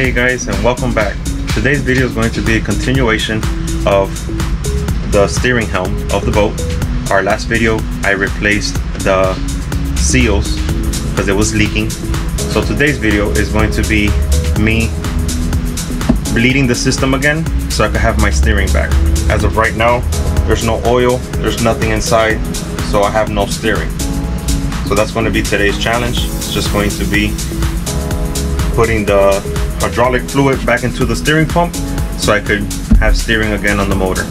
Hey guys and welcome back. Today's video is going to be a continuation of the steering helm of the boat. Our last video I replaced the seals because it was leaking. So today's video is going to be me bleeding the system again so I can have my steering back. As of right now, there's no oil, there's nothing inside, so I have no steering. So that's going to be today's challenge. It's just going to be putting the hydraulic fluid back into the steering pump so I could have steering again on the motor.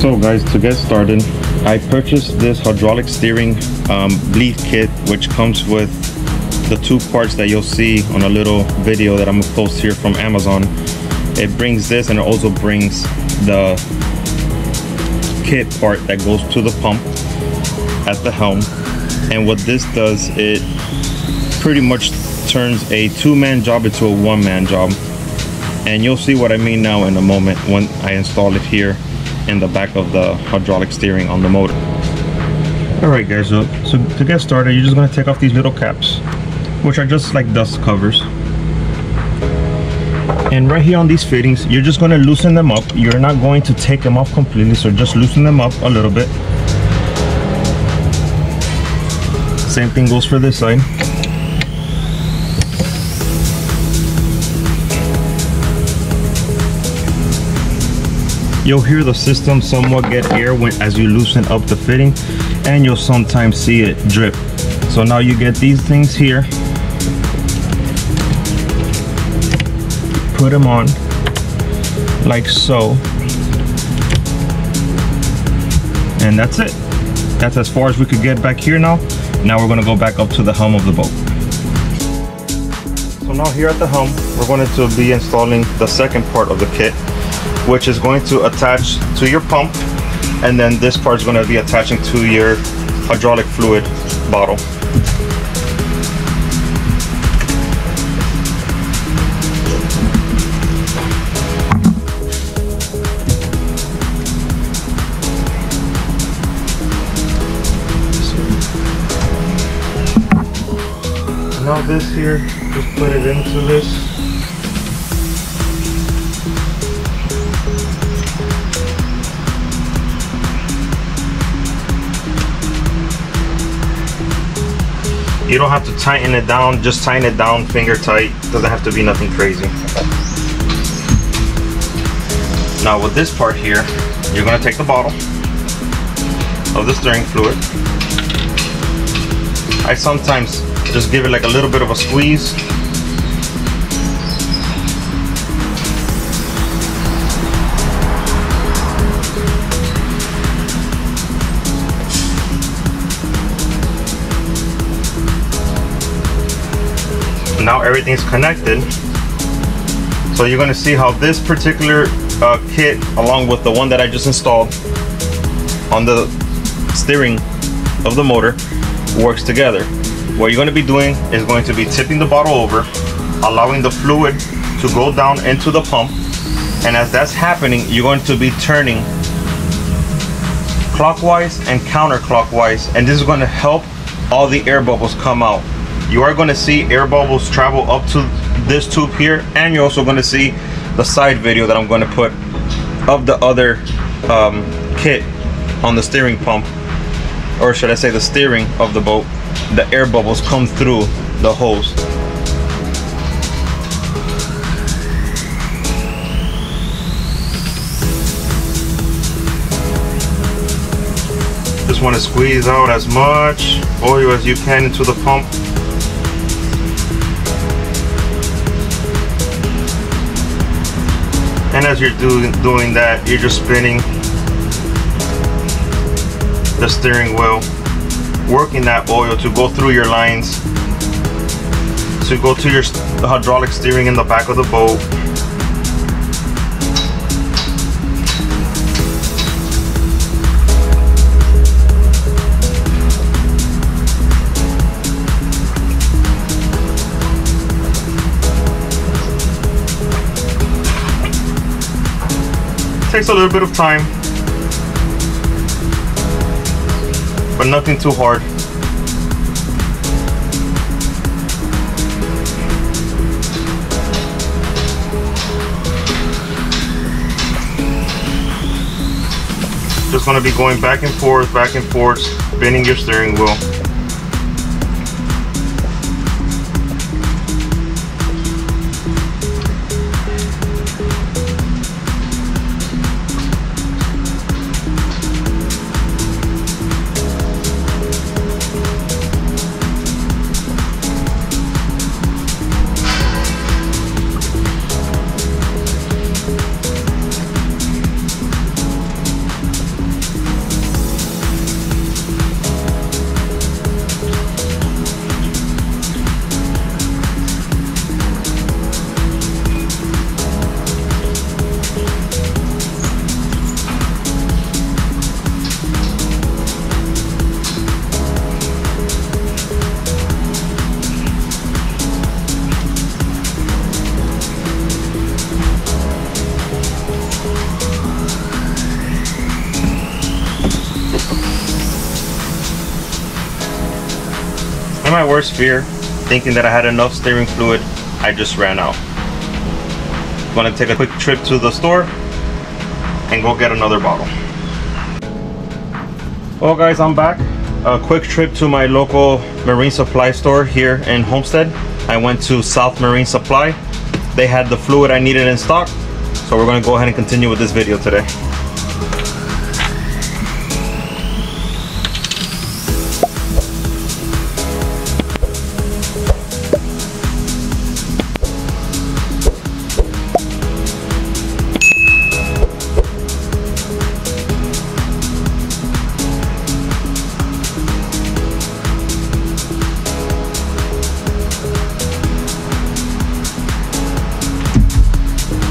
So guys, to get started, I purchased this hydraulic steering um, bleed kit which comes with the two parts that you'll see on a little video that I'm gonna post here from Amazon. It brings this and it also brings the kit part that goes to the pump at the helm. And what this does, it pretty much turns a two-man job into a one-man job. And you'll see what I mean now in a moment when I install it here in the back of the hydraulic steering on the motor. Alright guys so, so to get started you're just going to take off these little caps which are just like dust covers. And right here on these fittings you're just going to loosen them up. You're not going to take them off completely so just loosen them up a little bit. Same thing goes for this side You'll hear the system somewhat get air when as you loosen up the fitting and you'll sometimes see it drip. So now you get these things here. Put them on like so. And that's it. That's as far as we could get back here now. Now we're gonna go back up to the helm of the boat. So now here at the helm, we're going to be installing the second part of the kit which is going to attach to your pump and then this part is going to be attaching to your hydraulic fluid bottle. Now this here, just put it into this You don't have to tighten it down, just tighten it down finger tight. Doesn't have to be nothing crazy. Now with this part here, you're gonna take the bottle of the steering fluid. I sometimes just give it like a little bit of a squeeze everything's connected. So you're going to see how this particular uh, kit along with the one that I just installed on the steering of the motor works together. What you're going to be doing is going to be tipping the bottle over allowing the fluid to go down into the pump. And as that's happening you're going to be turning clockwise and counterclockwise. And this is going to help all the air bubbles come out you are going to see air bubbles travel up to this tube here and you're also going to see the side video that I'm going to put of the other um, kit on the steering pump or should I say the steering of the boat. The air bubbles come through the hose. Just want to squeeze out as much oil as you can into the pump and as you're doing doing that you're just spinning the steering wheel working that oil to go through your lines to go to your hydraulic steering in the back of the boat takes a little bit of time, but nothing too hard. Just gonna be going back and forth, back and forth, bending your steering wheel. In my worst fear, thinking that I had enough steering fluid, I just ran out. Gonna take a quick trip to the store and go get another bottle. Well guys, I'm back. A quick trip to my local marine supply store here in Homestead. I went to South Marine Supply. They had the fluid I needed in stock. So we're gonna go ahead and continue with this video today.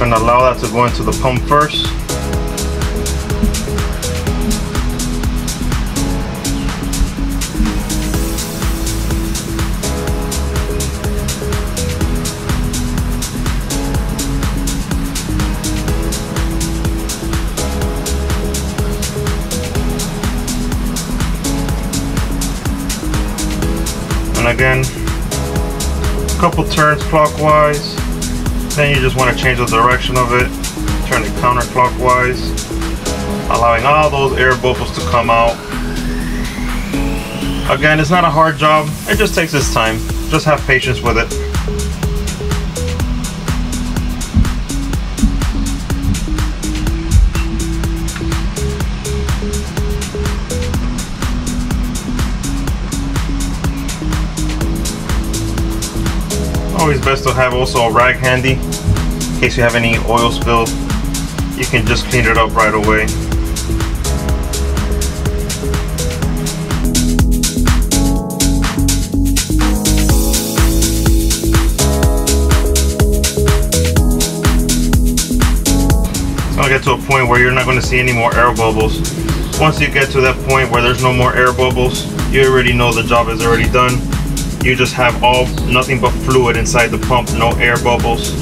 Gonna allow that to go into the pump first. And again, a couple turns clockwise then you just want to change the direction of it turn it counterclockwise allowing all those air bubbles to come out. Again it's not a hard job it just takes its time just have patience with it always best to have also a rag handy in case you have any oil spill. You can just clean it up right away. Gonna get to a point where you're not going to see any more air bubbles. Once you get to that point where there's no more air bubbles you already know the job is already done you just have all nothing but fluid inside the pump no air bubbles.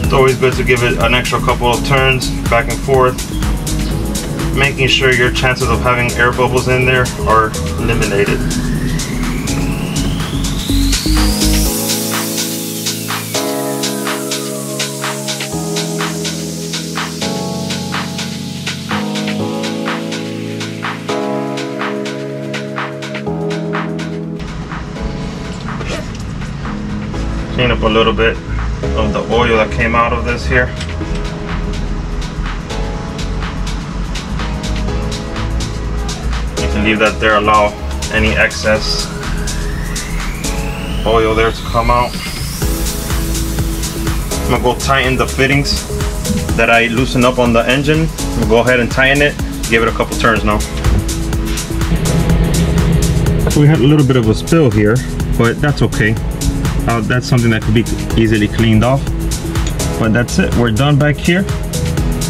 It's always good to give it an extra couple of turns back and forth making sure your chances of having air bubbles in there are eliminated clean up a little bit of the oil that came out of this here. You can leave that there, allow any excess oil there to come out. I'm gonna go tighten the fittings that I loosened up on the engine. I'm gonna go ahead and tighten it, give it a couple turns now. We had a little bit of a spill here, but that's okay. Uh, that's something that could be easily cleaned off. But that's it, we're done back here.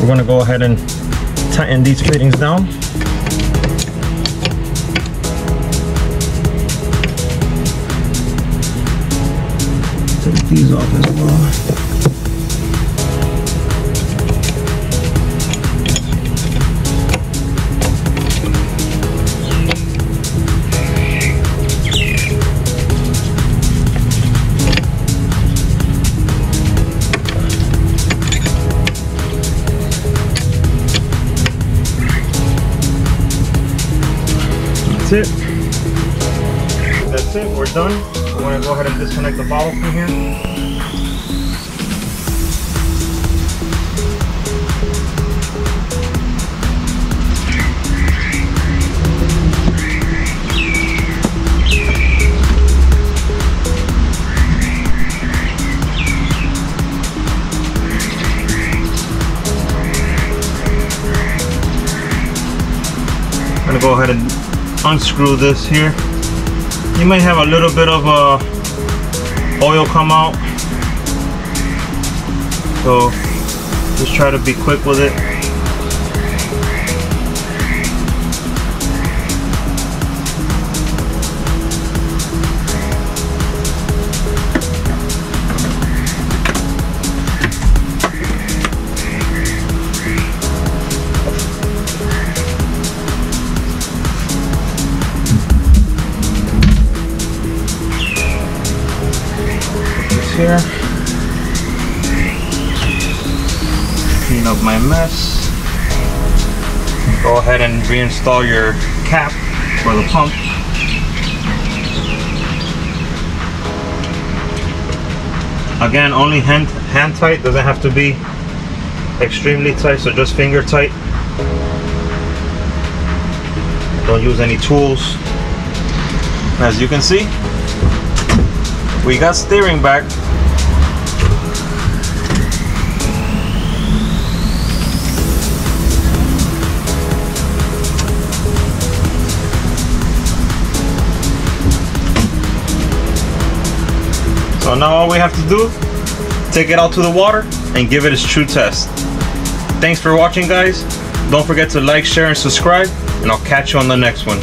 We're gonna go ahead and tighten these fittings down. Take these off as well. We're done. We're gonna go ahead and disconnect the bottle from here. I'm gonna go ahead and unscrew this here. You may have a little bit of uh, oil come out. So just try to be quick with it. Here. Clean up my mess. Go ahead and reinstall your cap for the pump. Again, only hand, hand tight, doesn't have to be extremely tight, so just finger tight. Don't use any tools. As you can see, we got steering back now all we have to do take it out to the water and give it its true test. Thanks for watching guys. Don't forget to like share and subscribe and I'll catch you on the next one